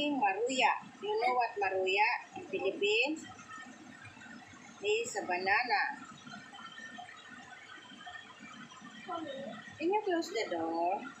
eating maruya. You know what maruya in Philippines? Is a banana. Can you close the door?